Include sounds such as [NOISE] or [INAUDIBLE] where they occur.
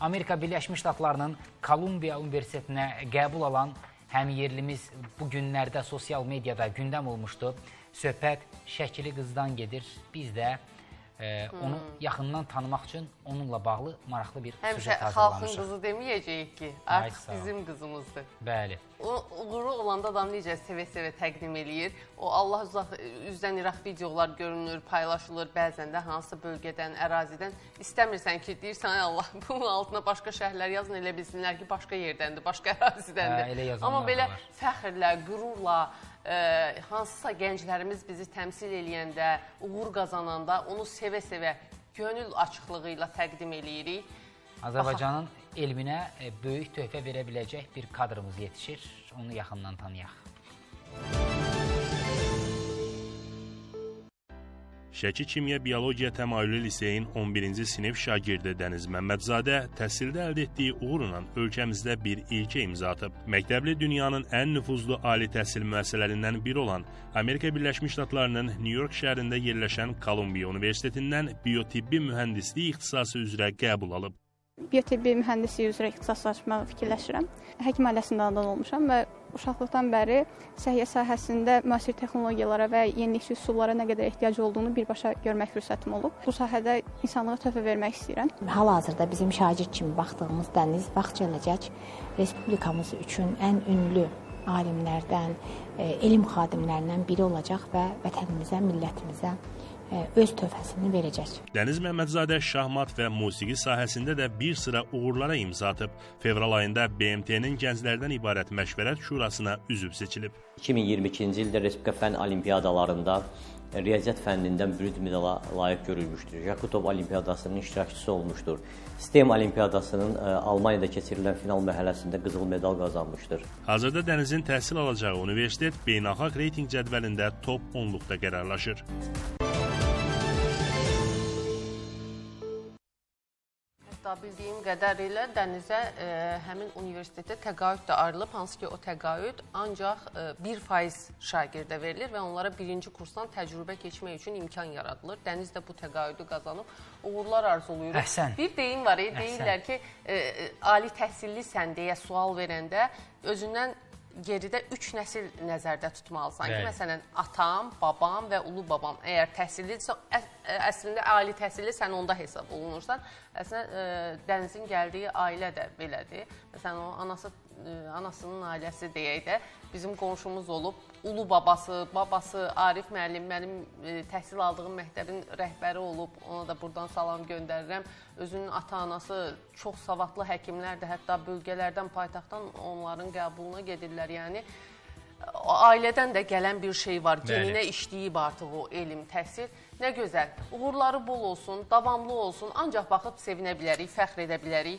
Amerika Birləşmiş Ştatlarının Kolumbiya Universitetinə qəbul alan həmyerlimiz bu günlərdə sosial mediada gündəm olmuşdu. Söhbət şəkili qızdan gedir. Biz də e, onu yaxından tanımaq üçün onunla bağlı maraqlı bir Həmişə süjet xalqın hazırlamışıq. qızı deməyəcəyik ki, Ay, artıq ol. bizim qızımızdır. Bəli. O uğuru olanda adam necə sevə-sevə təqdim eləyir. O Allah uzaq üzdən iraq videolar görünür, paylaşılır bəzən də hansısa bölgədən, ərazidən. İstəmirsən ki, deyirsən ay Allah, [LAUGHS] bunun altına başqa şəhərlər yazın, elə bilsinlər ki, başqa yerdəndir, başqa ərazidəndir. Hə, Amma belə var. fəxrlə, qürurla ə, hansısa gənclərimiz bizi təmsil eləyəndə, uğur qazananda onu sevə-sevə gönül açıqlığı ilə təqdim eləyirik. Azərbaycanın elminə e, böyük töhfə verə biləcək bir kadrımız yetişir. Onu yaxından tanıyaq. Şəki Kimya Biologiya Təmayüllü Liseyin 11-ci sinif şagirdi Dəniz Məmmədzadə təhsildə əldə etdiyi uğurla ölkəmizdə bir ilkə imza atıb. Məktəbli dünyanın ən nüfuzlu ali təhsil müəssisələrindən biri olan Amerika Birləşmiş Ştatlarının New York şəhərində yerləşən Kolumbiya Universitetindən biotibbi mühəndislik ixtisası üzrə qəbul alıb. biotibbi mühəndisliyi üzrə ixtisaslaşmağı fikirləşirəm. Həkim ailəsində anadan olmuşam və uşaqlıqdan bəri səhiyyə sahəsində müasir texnologiyalara və yenilikçi üsullara nə qədər ehtiyac olduğunu birbaşa görmək fürsətim olub. Bu sahədə insanlığa töhfə vermək istəyirəm. Hal-hazırda bizim şagird kimi baxdığımız Dəniz vaxt gələcək respublikamız üçün ən ünlü alimlərdən, e, elm xadimlərindən biri olacaq və vətənimizə, millətimizə e, öz töhfəsini verəcək. Dəniz Məmmədzadə şahmat və musiqi sahəsində də bir sıra uğurlara imza atıb. Fevral ayında BMT-nin gənclərdən ibarət məşvərət şurasına üzv seçilib. 2022-ci ildə Respublika Fənn Olimpiadalarında riyaziyyat fənnindən bürünc medala layiq görülmüşdür. Yakutov Olimpiadasının iştirakçısı olmuşdur. STEM Olimpiadasının ə, Almaniyada keçirilən final mərhələsində qızıl medal qazanmışdır. Hazırda Dənizin təhsil alacağı universitet beynəlxalq reytinq cədvəlində top 10-luqda qərarlaşır. Hətta bildiyim qədərilə dənizə e, həmin universitetə təqaüd də ayrılıb, hansı ki o təqaüd ancaq e, 1% şagirdə verilir və onlara birinci kursdan təcrübə keçmək üçün imkan yaradılır. Dəniz də bu təqaüdü qazanıb uğurlar arzulayırıq. Əhsən. Bir deyim var, e, deyirlər ki, e, ali təhsillisən deyə sual verəndə özündən geridə 3 nəsil nəzərdə tutmalısan ki, Bəli. məsələn, atam, babam və ulu babam əgər təhsillidirsə, ə, ə, əslində ali təhsilli sən onda hesab olunursan. Əslində ə, Dənizin gəldiyi ailə də belədir. Məsələn, o anası ə, anasının ailəsi deyək də bizim qonşumuz olub, ulu babası, babası Arif müəllim mənim ə, təhsil aldığım məktəbin rəhbəri olub. Ona da buradan salam göndərirəm. Özünün ata-anası çox savadlı həkimlərdir. Hətta bölgələrdən, paytaxtdan onların qəbuluna gedirlər. Yəni ailədən də gələn bir şey var. Geninə işləyib artıq o elm, təhsil. Nə gözəl. Uğurları bol olsun, davamlı olsun. Ancaq baxıb sevinə bilərik, fəxr edə bilərik.